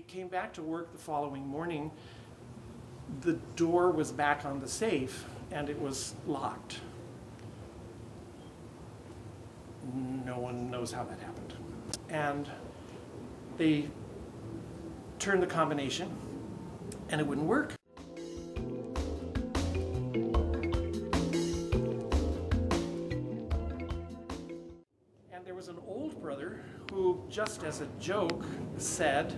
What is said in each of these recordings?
came back to work the following morning, the door was back on the safe and it was locked. No one knows how that happened. And they turned the combination and it wouldn't work. And there was an old brother who, just as a joke, said,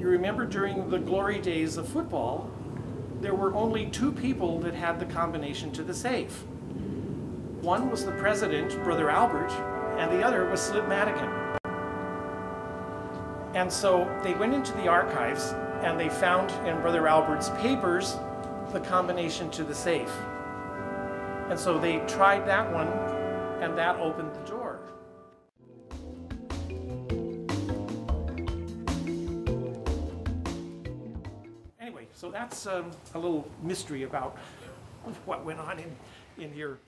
You remember during the glory days of football, there were only two people that had the combination to the safe. One was the president, Brother Albert, and the other was Slip Madigan. And so they went into the archives and they found in Brother Albert's papers the combination to the safe. And so they tried that one and that opened the door. So that's um, a little mystery about what went on in, in here.